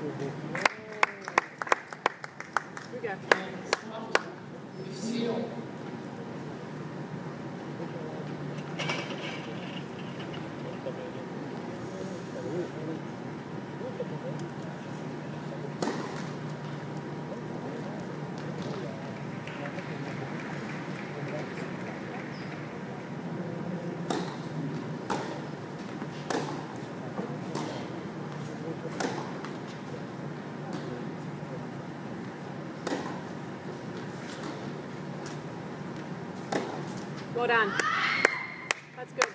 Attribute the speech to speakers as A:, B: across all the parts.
A: we go. Well done. That's good.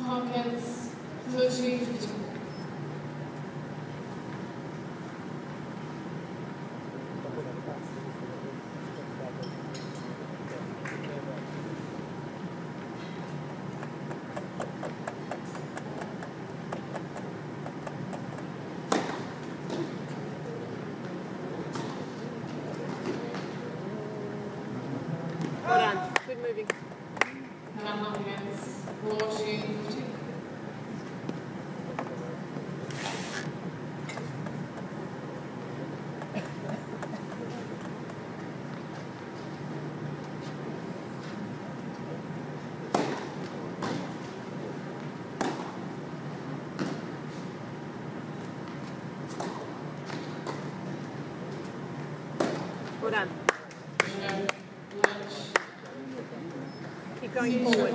B: Hawkins, 13, 15.
A: Well done. Good moving.
B: Hawkins, 14, 15.
A: Well done going forward.